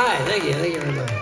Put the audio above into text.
Hi. thank you, thank you very much.